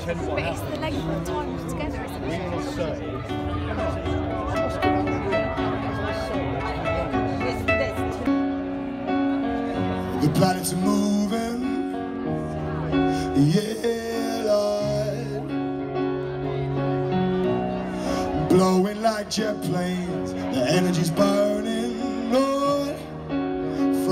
tell you what But it's the length of time together, isn't We it? will say. The planets are moving, yeah, Lord. Blowing like jet planes, the energy's burning,